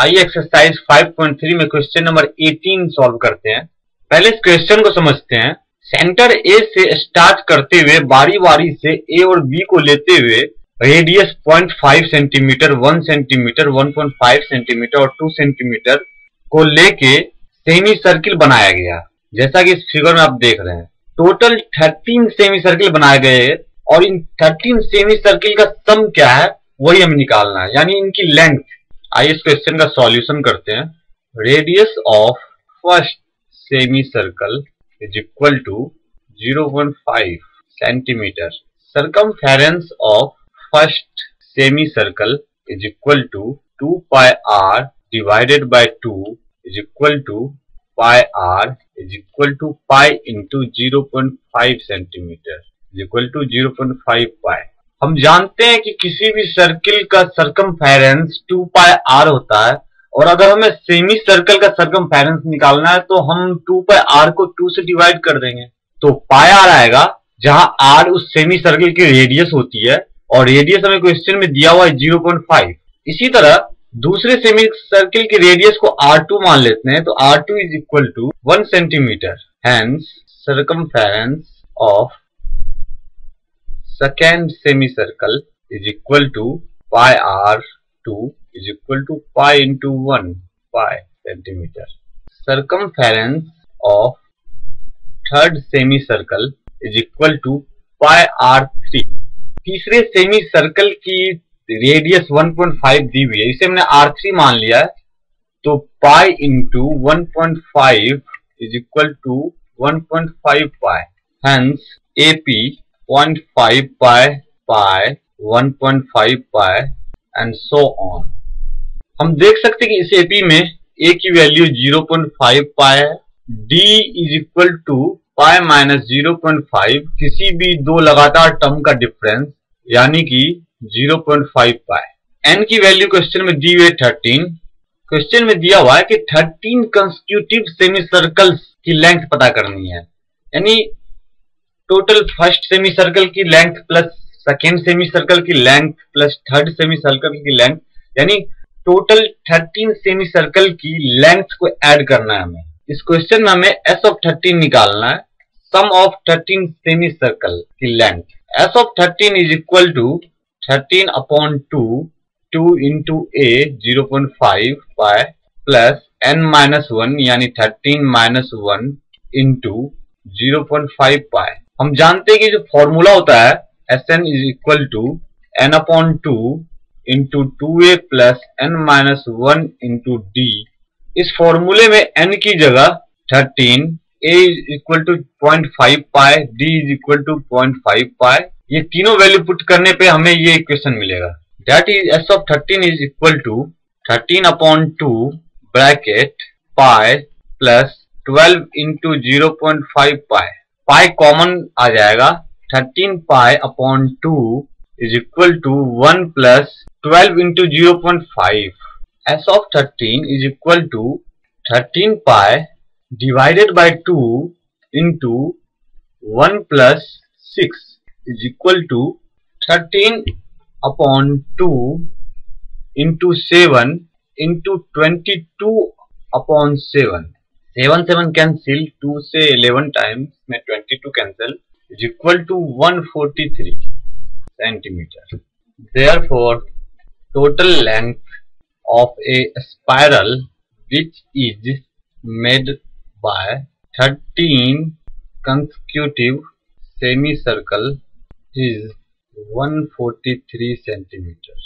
आइए एक्सरसाइज 5.3 में question number 18 solve करते हैं पहले इस क्वेश्चन को समझते हैं सेंटर ए से स्टार्ट करते हुए बारी बारी से ए और बी को लेते हुए रेडियस 0.5 सेंटीमीटर 1 सेंटीमीटर 1.5 सेंटीमीटर और 2 सेंटीमीटर को लेके सेमी सर्किल बनाया गया जैसा कि इस फिगर में आप देख रहे हैं टोटल 13 सेमी सर्किल बनाए गए और इन 13 सेमी सर्किल का सम क्या है वही हमें निकालना है यानी इनकी लेंथ आइए इस क्वेश्चन का सॉल्यूशन करते हैं radius of first semi circle is equal to zero five centimetre circum of first semi circle is equal to two pi r divided by two is equal to pi r is equal to pi into zero point five centimetre is equal to zero point five pi हम जानते हैं कि किसी भी circle का सरकम फेरेंस to pi are होता है और अगर हमें सेमी सर्कल का सरकम फेरेंस निकालना है तो हम टू पाई आर को टू से डिवाइड कर देंगे तो पाई आर आएगा जहां आर उस सेमी सर्कल की रेडियस होती है और रेडियस हमें क्वेश्चन में दिया हुआ है जीरो पॉइंट फाइव इसी तरह दूसरे सेमी सर्किल की रेडियस को आर टू मान लेते हैं तो r two is equal to one centimetre hence circum of second semicircle is equal to pi r2 is equal to pi into 1 pi centimeter. Circumference of third semicircle is equal to pi r3. तीसरे semi circle की radius 1.5 दी हुई है इसे हमने r3 मान लिया है तो pi into one point five is equal to one point five pi hence AP 0.5 one point 1.5 pi and so on हम देख सकते हैं कि इस एपी में ए की value 0.5 five pi d is equal to pi minus zero किसी भी दो लगातार टर्म का डिफरेंस यानी कि 0.5 पाए एन की वैल्यू क्वेश्चन में दी हुई है थर्टीन क्वेश्चन में दिया हुआ है कि 13 कंस्टिट्यूटिव सेमी सर्कल्स की लेंथ पता करनी है यानी टोटल फर्स्ट सेमी सर्कल की length plus second semi circle की length plus third semi circle की लेंथ यानी टोटल थर्टीन सेमी सर्कल की लेंथ को ऐड करना है हमें इस क्वेश्चन में हमें एस ऑफ थर्टीन निकालना है sum of thirteen semi circle की length S of thirteen is equal to thirteen upon two two into a zero point five by plus n minus one यानी thirteen minus one into zero point five by हम जानते हैं कि जो formula होता है S n is equal to n upon two into two a plus n minus one into d इस फॉर्मूले में एन की जगह thirteen a is equal to point five pi d is equal to point five pi ये तीनों value put करने पे हमें ये इक्वेशन मिलेगा that is S of thirteen is equal to thirteen upon two bracket pi plus twelve into zero point five pi pi common आ जाएगा thirteen pi upon two is equal to one plus twelve into zero point five S of thirteen is equal to thirteen pi divided by two into one plus six is equal to thirteen upon two into seven into twenty two upon seven A17 cancel 2 se 11 times mein 22 cancel is equal to 143 centimeter. Therefore, total length of a spiral which is made by 13 consecutive semicircle is 143 centimeter.